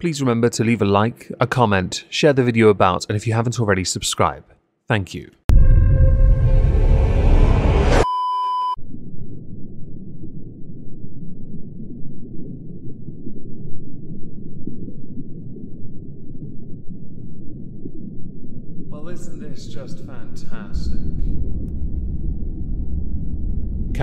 please remember to leave a like, a comment, share the video about, and if you haven't already, subscribe. Thank you. Well, isn't this just fantastic?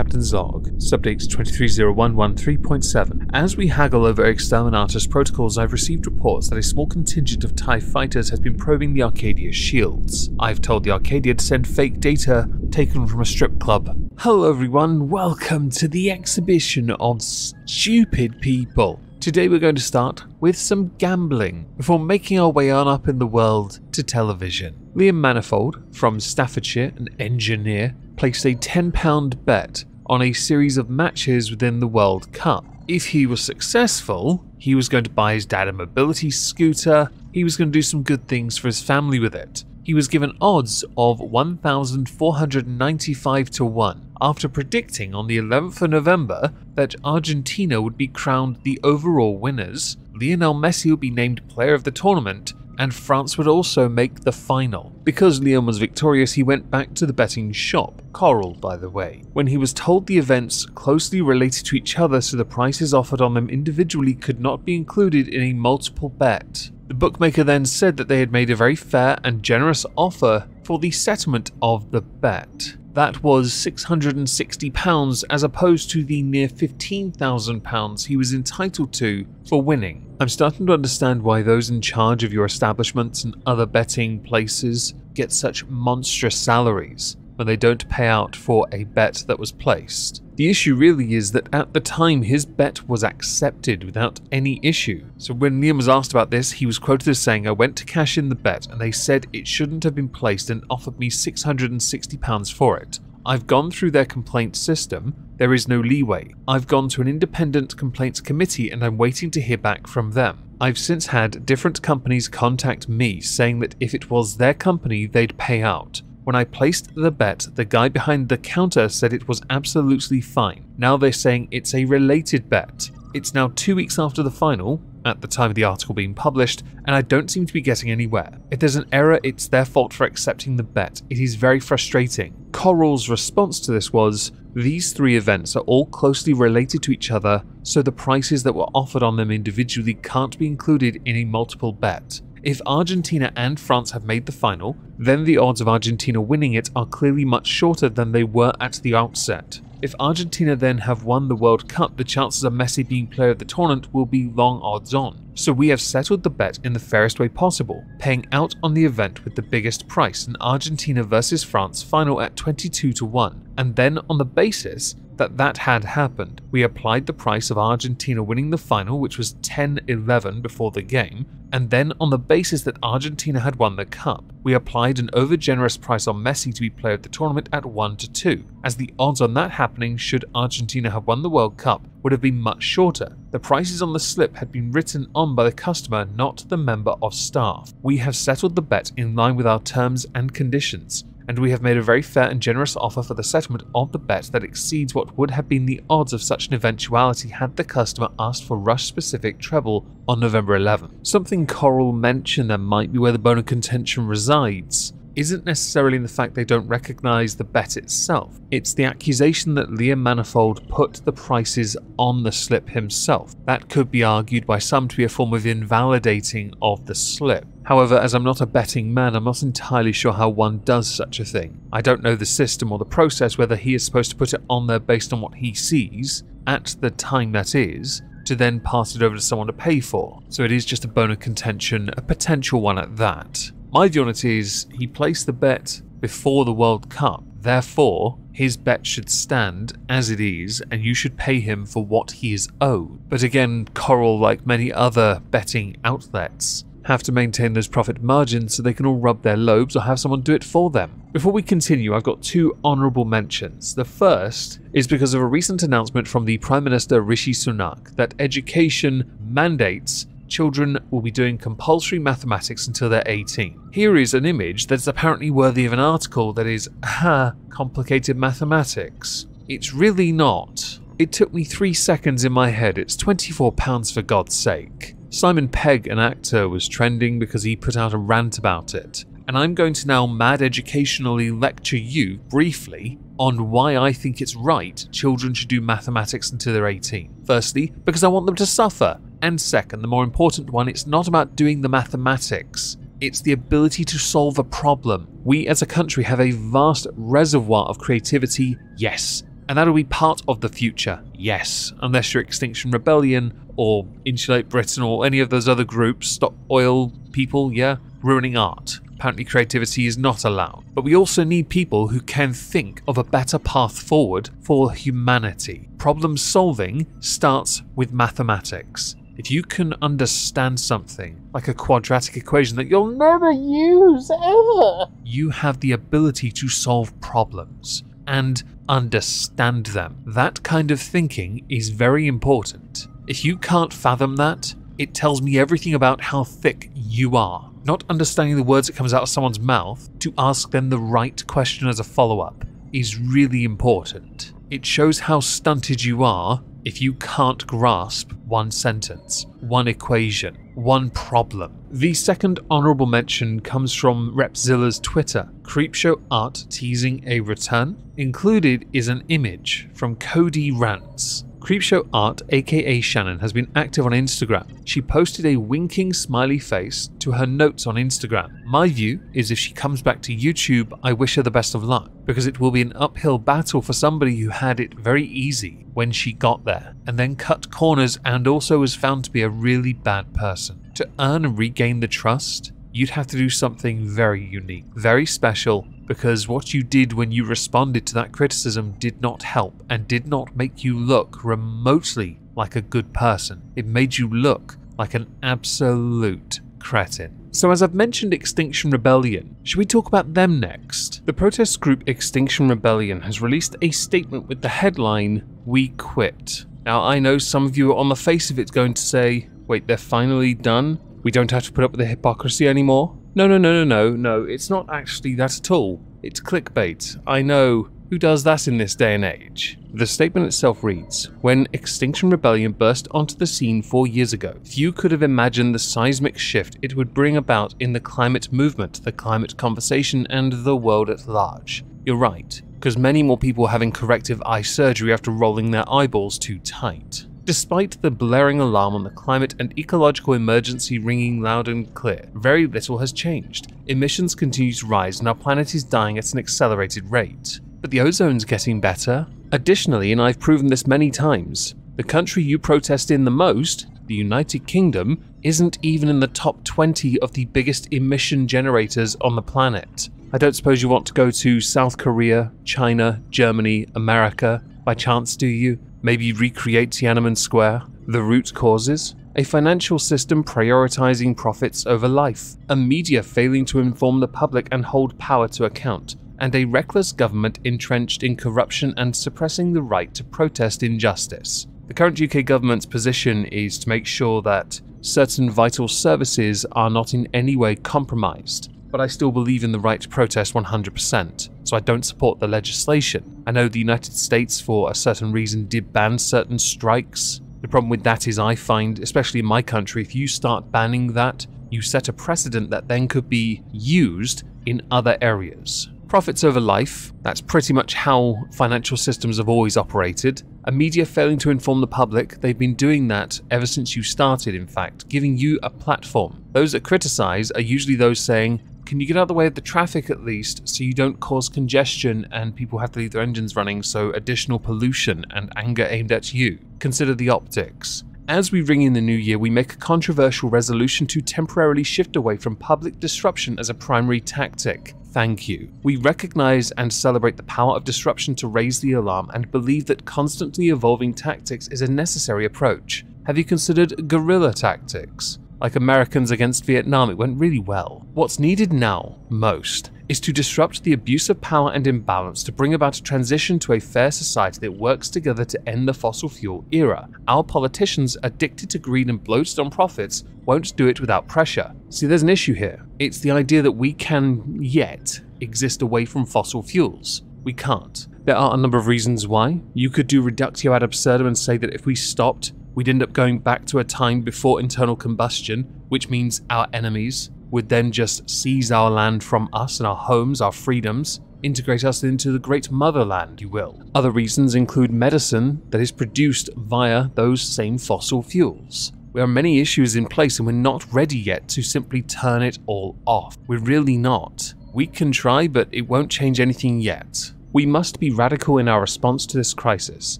Captain's log, subdates 230113.7. As we haggle over Exterminatus protocols, I've received reports that a small contingent of TIE fighters has been probing the Arcadia shields. I've told the Arcadia to send fake data taken from a strip club. Hello everyone, welcome to the exhibition of stupid people. Today we're going to start with some gambling before making our way on up in the world to television. Liam Manifold from Staffordshire, an engineer, placed a £10 bet on a series of matches within the World Cup. If he was successful, he was going to buy his dad a mobility scooter, he was going to do some good things for his family with it. He was given odds of 1,495 to 1 after predicting on the 11th of November that Argentina would be crowned the overall winners, Lionel Messi would be named player of the tournament, and France would also make the final. Because Liam was victorious, he went back to the betting shop, Coral by the way, when he was told the events closely related to each other so the prices offered on them individually could not be included in a multiple bet. The bookmaker then said that they had made a very fair and generous offer for the settlement of the bet. That was £660 as opposed to the near £15,000 he was entitled to for winning. I'm starting to understand why those in charge of your establishments and other betting places get such monstrous salaries when they don't pay out for a bet that was placed. The issue really is that at the time his bet was accepted without any issue. So when Liam was asked about this, he was quoted as saying, I went to cash in the bet and they said it shouldn't have been placed and offered me £660 for it. I've gone through their complaint system, there is no leeway. I've gone to an independent complaints committee and I'm waiting to hear back from them. I've since had different companies contact me saying that if it was their company, they'd pay out. When I placed the bet, the guy behind the counter said it was absolutely fine. Now they're saying it's a related bet. It's now two weeks after the final, at the time of the article being published, and I don't seem to be getting anywhere. If there's an error, it's their fault for accepting the bet. It is very frustrating. Coral's response to this was these three events are all closely related to each other, so the prices that were offered on them individually can't be included in a multiple bet. If Argentina and France have made the final, then the odds of Argentina winning it are clearly much shorter than they were at the outset. If Argentina then have won the World Cup, the chances of Messi being player of the tournament will be long odds on. So we have settled the bet in the fairest way possible, paying out on the event with the biggest price, an Argentina versus France final at 22 to 1, and then on the basis that that had happened, we applied the price of Argentina winning the final, which was 10 11 before the game, and then on the basis that Argentina had won the cup, we applied an overgenerous price on Messi to be player of the tournament at 1 to 2, as the odds on that happening should Argentina have won the World Cup would have been much shorter. The prices on the slip had been written on by the customer, not the member of staff. We have settled the bet in line with our terms and conditions and we have made a very fair and generous offer for the settlement of the bet that exceeds what would have been the odds of such an eventuality had the customer asked for rush specific treble on November 11. Something Coral mentioned that might be where the bone of contention resides isn't necessarily in the fact they don't recognise the bet itself. It's the accusation that Liam Manifold put the prices on the slip himself. That could be argued by some to be a form of invalidating of the slip. However, as I'm not a betting man, I'm not entirely sure how one does such a thing. I don't know the system or the process, whether he is supposed to put it on there based on what he sees, at the time that is, to then pass it over to someone to pay for. So it is just a bone of contention, a potential one at that. My view on it is he placed the bet before the World Cup. Therefore, his bet should stand as it is, and you should pay him for what he is owed. But again, Coral, like many other betting outlets, have to maintain those profit margins so they can all rub their lobes or have someone do it for them. Before we continue, I've got two honourable mentions. The first is because of a recent announcement from the Prime Minister Rishi Sunak that education mandates children will be doing compulsory mathematics until they're 18. Here is an image that's apparently worthy of an article that is, ha, complicated mathematics. It's really not. It took me three seconds in my head, it's £24 for God's sake. Simon Pegg, an actor, was trending because he put out a rant about it. And I'm going to now mad educationally lecture you briefly on why I think it's right children should do mathematics until they're 18. Firstly, because I want them to suffer. And second, the more important one, it's not about doing the mathematics. It's the ability to solve a problem. We as a country have a vast reservoir of creativity, yes. And that'll be part of the future, yes. Unless you're Extinction Rebellion or Insulate Britain or any of those other groups, stop oil people, yeah, ruining art. Apparently, creativity is not allowed. But we also need people who can think of a better path forward for humanity. Problem solving starts with mathematics. If you can understand something, like a quadratic equation that you'll never use ever, you have the ability to solve problems and understand them. That kind of thinking is very important. If you can't fathom that, it tells me everything about how thick you are not understanding the words that comes out of someone's mouth to ask them the right question as a follow-up is really important. It shows how stunted you are if you can't grasp one sentence, one equation, one problem. The second honourable mention comes from Repzilla's Twitter, Creepshow Art teasing a return. Included is an image from Cody Rants, Creepshow Art, aka Shannon, has been active on Instagram. She posted a winking smiley face to her notes on Instagram. My view is if she comes back to YouTube, I wish her the best of luck, because it will be an uphill battle for somebody who had it very easy when she got there, and then cut corners and also was found to be a really bad person. To earn and regain the trust, you'd have to do something very unique, very special, because what you did when you responded to that criticism did not help and did not make you look remotely like a good person. It made you look like an absolute cretin. So, as I've mentioned Extinction Rebellion, should we talk about them next? The protest group Extinction Rebellion has released a statement with the headline, We Quit. Now, I know some of you are on the face of it going to say, wait, they're finally done? We don't have to put up with the hypocrisy anymore? No, no, no, no, no, no, it's not actually that at all. It's clickbait. I know. Who does that in this day and age? The statement itself reads When Extinction Rebellion burst onto the scene four years ago, few could have imagined the seismic shift it would bring about in the climate movement, the climate conversation, and the world at large. You're right, because many more people are having corrective eye surgery after rolling their eyeballs too tight. Despite the blaring alarm on the climate and ecological emergency ringing loud and clear, very little has changed. Emissions continue to rise and our planet is dying at an accelerated rate. But the ozone's getting better. Additionally, and I've proven this many times, the country you protest in the most, the United Kingdom, isn't even in the top 20 of the biggest emission generators on the planet. I don't suppose you want to go to South Korea, China, Germany, America, by chance, do you? Maybe recreate Tiananmen Square? The root causes? A financial system prioritizing profits over life, a media failing to inform the public and hold power to account, and a reckless government entrenched in corruption and suppressing the right to protest injustice. The current UK government's position is to make sure that certain vital services are not in any way compromised, but I still believe in the right to protest 100%, so I don't support the legislation. I know the United States, for a certain reason, did ban certain strikes. The problem with that is, I find, especially in my country, if you start banning that, you set a precedent that then could be used in other areas. Profits over life, that's pretty much how financial systems have always operated. A media failing to inform the public, they've been doing that ever since you started, in fact, giving you a platform. Those that criticize are usually those saying, can you get out of the way of the traffic at least so you don't cause congestion and people have to leave their engines running so additional pollution and anger aimed at you? Consider the optics. As we ring in the new year, we make a controversial resolution to temporarily shift away from public disruption as a primary tactic. Thank you. We recognize and celebrate the power of disruption to raise the alarm and believe that constantly evolving tactics is a necessary approach. Have you considered guerrilla tactics? Like Americans against Vietnam, it went really well. What's needed now, most, is to disrupt the abuse of power and imbalance to bring about a transition to a fair society that works together to end the fossil fuel era. Our politicians, addicted to greed and bloated on profits, won't do it without pressure. See, there's an issue here. It's the idea that we can yet exist away from fossil fuels. We can't. There are a number of reasons why. You could do reductio ad absurdum and say that if we stopped we'd end up going back to a time before internal combustion, which means our enemies would then just seize our land from us and our homes, our freedoms, integrate us into the great motherland, you will. Other reasons include medicine that is produced via those same fossil fuels. There are many issues in place and we're not ready yet to simply turn it all off. We're really not. We can try, but it won't change anything yet. We must be radical in our response to this crisis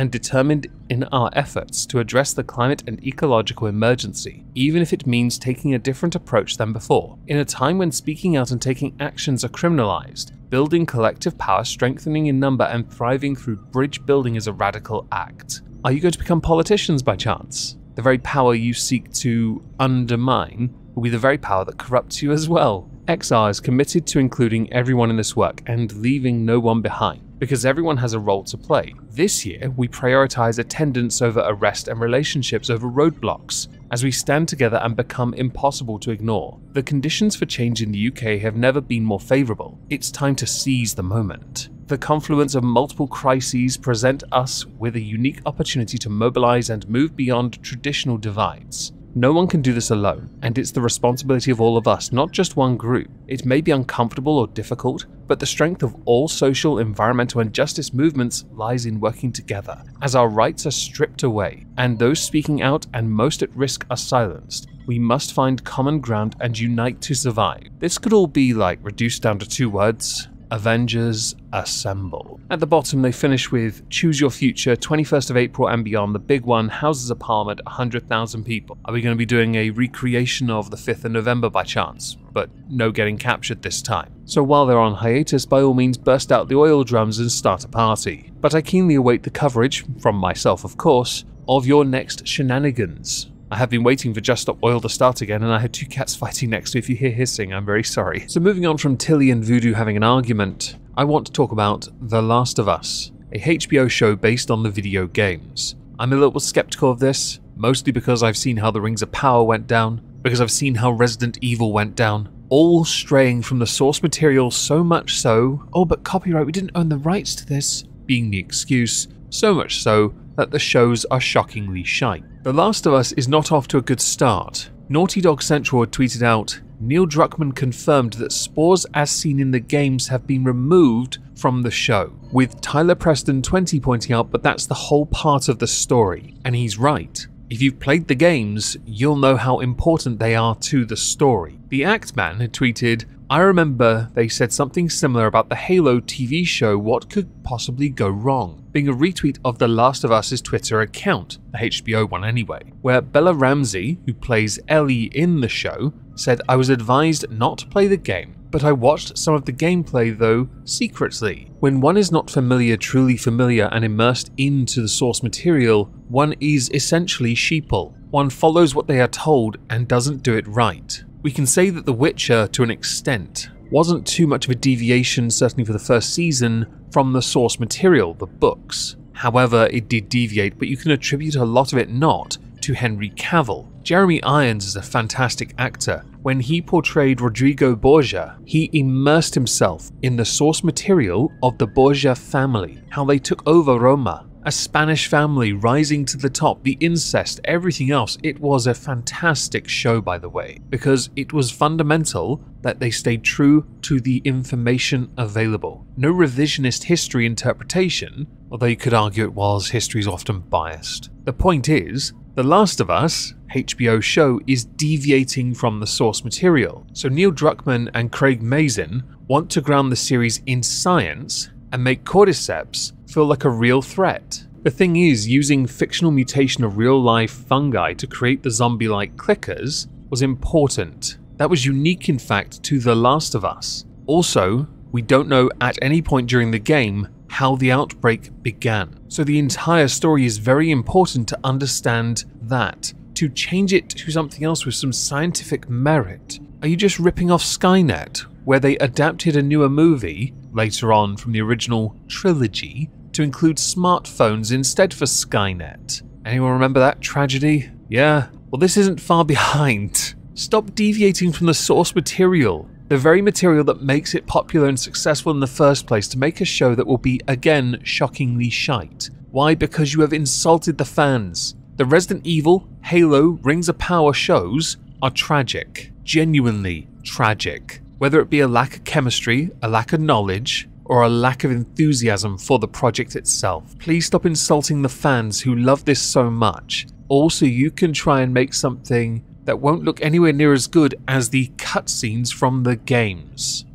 and determined in our efforts to address the climate and ecological emergency, even if it means taking a different approach than before. In a time when speaking out and taking actions are criminalized, building collective power, strengthening in number, and thriving through bridge building is a radical act. Are you going to become politicians by chance? The very power you seek to undermine will be the very power that corrupts you as well. XR is committed to including everyone in this work and leaving no one behind, because everyone has a role to play. This year, we prioritize attendance over arrest and relationships over roadblocks, as we stand together and become impossible to ignore. The conditions for change in the UK have never been more favourable. It's time to seize the moment. The confluence of multiple crises present us with a unique opportunity to mobilise and move beyond traditional divides. No one can do this alone, and it's the responsibility of all of us, not just one group. It may be uncomfortable or difficult, but the strength of all social, environmental, and justice movements lies in working together. As our rights are stripped away, and those speaking out and most at risk are silenced, we must find common ground and unite to survive. This could all be like reduced down to two words Avengers Assemble. At the bottom, they finish with Choose Your Future, 21st of April and beyond, the big one, Houses of Parliament, 100,000 people. Are we going to be doing a recreation of the 5th of November by chance? But no getting captured this time. So while they're on hiatus, by all means burst out the oil drums and start a party. But I keenly await the coverage, from myself of course, of your next shenanigans. I have been waiting for Just Stop Oil to start again, and I had two cats fighting next to me. If you hear hissing, I'm very sorry. So, moving on from Tilly and Voodoo having an argument, I want to talk about The Last of Us, a HBO show based on the video games. I'm a little skeptical of this, mostly because I've seen how The Rings of Power went down, because I've seen how Resident Evil went down, all straying from the source material so much so, oh, but copyright, we didn't own the rights to this, being the excuse, so much so that the shows are shockingly shite. The Last of Us is not off to a good start. Naughty Dog Central had tweeted out Neil Druckmann confirmed that spores as seen in the games have been removed from the show, with Tyler Preston 20 pointing out, but that's the whole part of the story. And he's right. If you've played the games, you'll know how important they are to the story. The Act Man had tweeted, I remember they said something similar about the Halo TV show What Could Possibly Go Wrong, being a retweet of The Last of Us's Twitter account, the HBO one anyway, where Bella Ramsey, who plays Ellie in the show, said I was advised not to play the game, but I watched some of the gameplay though secretly. When one is not familiar, truly familiar, and immersed into the source material, one is essentially sheeple. One follows what they are told and doesn't do it right. We can say that The Witcher, to an extent, wasn't too much of a deviation, certainly for the first season, from the source material, the books. However, it did deviate, but you can attribute a lot of it not to Henry Cavill. Jeremy Irons is a fantastic actor. When he portrayed Rodrigo Borgia, he immersed himself in the source material of the Borgia family, how they took over Roma, a Spanish family rising to the top, the incest, everything else. It was a fantastic show, by the way, because it was fundamental that they stayed true to the information available. No revisionist history interpretation, although you could argue it was, history is often biased. The point is, The Last of Us, HBO show, is deviating from the source material. So Neil Druckmann and Craig Mazin want to ground the series in science and make cordyceps feel like a real threat. The thing is, using fictional mutation of real life fungi to create the zombie like clickers was important. That was unique, in fact, to The Last of Us. Also, we don't know at any point during the game how the outbreak began. So the entire story is very important to understand that. To change it to something else with some scientific merit. Are you just ripping off Skynet, where they adapted a newer movie, later on from the original trilogy, to include smartphones instead for Skynet? Anyone remember that tragedy? Yeah? Well, this isn't far behind. Stop deviating from the source material the very material that makes it popular and successful in the first place to make a show that will be again shockingly shite. Why? Because you have insulted the fans. The Resident Evil, Halo, Rings of Power shows are tragic, genuinely tragic. Whether it be a lack of chemistry, a lack of knowledge, or a lack of enthusiasm for the project itself. Please stop insulting the fans who love this so much. Also, you can try and make something that won't look anywhere near as good as the cutscenes from the games.